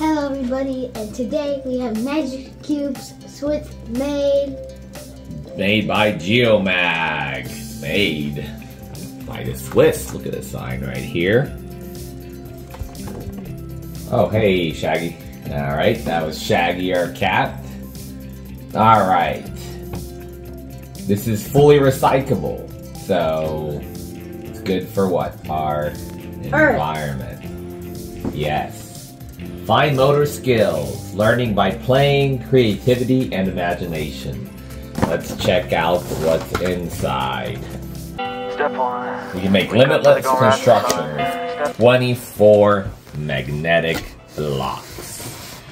Hello everybody, and today we have Magic Cubes Swiss made. Made by Geomag. Made by the Swiss. Look at the sign right here. Oh, hey, Shaggy. All right, that was Shaggy, our cat. All right. This is fully recyclable, so it's good for what? Our environment. Yes. Fine motor skills, learning by playing, creativity, and imagination. Let's check out what's inside. Step one. We can make We limitless constructions. go around the construction corner. with 24 magnetic blocks.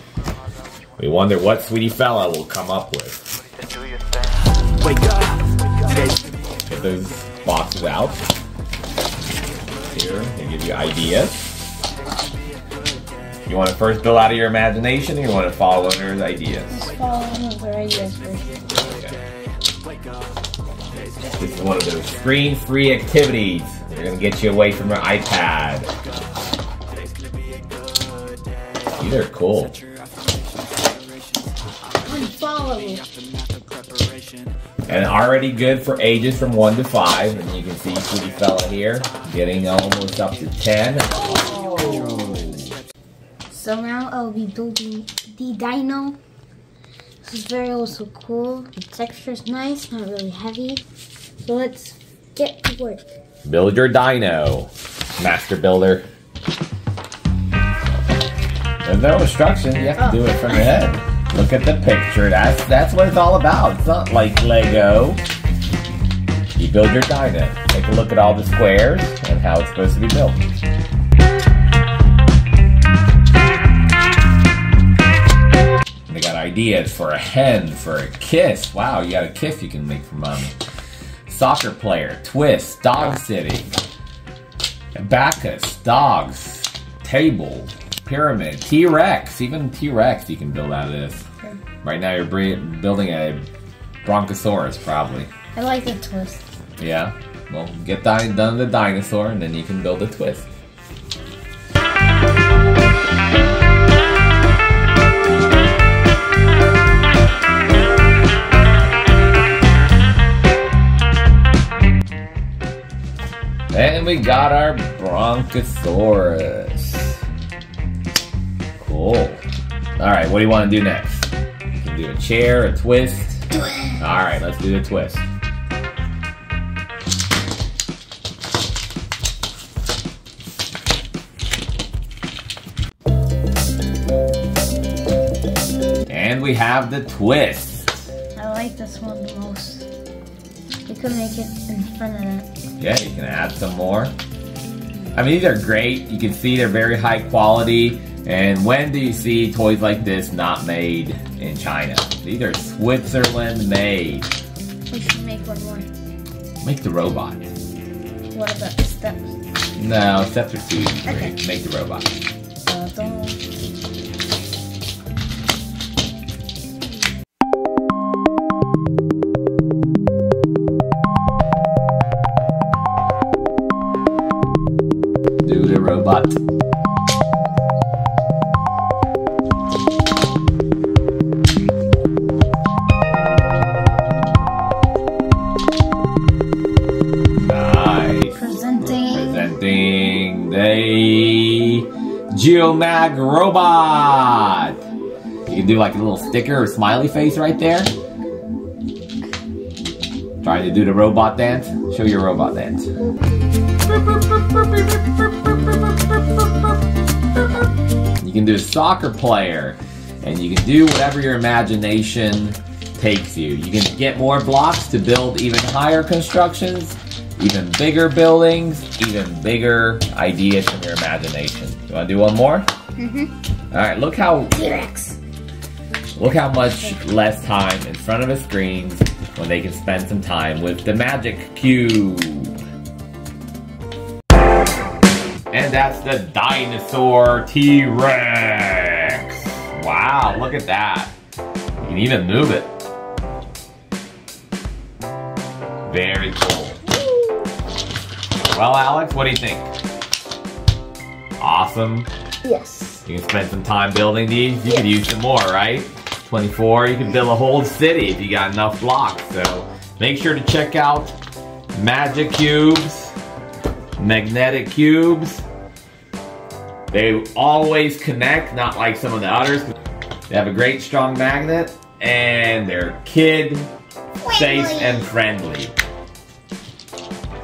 We wonder what Sweetie Fella will come up with. Just do your thing. Wake up. Get those boxes out. Here, they give you ideas. You want to first build out of your imagination, or you want to follow under ideas? Let's follow ideas first. This is one of those screen-free activities. They're gonna get you away from your iPad. These are cool. Unfollow. And already good for ages from 1 to 5. And you can see Sweetie Fella here getting almost up to 10. Oh. So now I'll be building the dino. This is very also cool. The texture is nice, not really heavy. So let's get to work. Build your dino, Master Builder. There's no instructions. You have to do it from your head. Look at the picture. That's that's what it's all about. It's not like Lego. You build your dino. Take a look at all the squares and how it's supposed to be built. Ideas for a hen, for a kiss. Wow, you got a kiss you can make for mommy. Soccer player, twist, dog sitting, Bacchus, dogs, table, pyramid, T Rex, even T Rex you can build out of this. Right now you're building a Brontosaurus, probably. I like the twist. Yeah. Well, get di- done the dinosaur, and then you can build a twist. We got our Brontosaurus. Cool. All right, what do you want to do next? You can do a chair, a twist. All right, let's do the twist. And we have the twist. I like this one the most. You could make it in front of that. Yeah, you can add some more. I mean, these are great. You can see they're very high quality. And when do you see toys like this not made in China? These are Switzerland made. We should make one more. Make the robot. What about the steps? No, steps are too easy. Okay. Make the robot. Uh, Do the robot. Nice. Presenting. Presenting the Geomag robot. You can do like a little sticker or smiley face right there. Trying to do the robot dance. Show your robot dance. You can do a soccer player, and you can do whatever your imagination takes you. You can get more blocks to build even higher constructions, even bigger buildings, even bigger ideas from your imagination. You want to do one more? Mm-hmm. All right. Look how T-Rex. look how much less time in front of a screen when they can spend some time with the Magic Cube. And that's the dinosaur T-Rex. Wow, look at that. You can even move it. Very cool. Well, Aleks, what do you think? Awesome. Yes. You can spend some time building these. You could use some more, right? 24, you can build a whole city if you got enough blocks. So make sure to check out Magic Cubes, Magnetic Cubes. They always connect, not like some of the others. They have a great strong magnet and they're kid safe and friendly.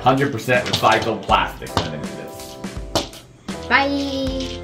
100% recycled plastic went into this. Bye.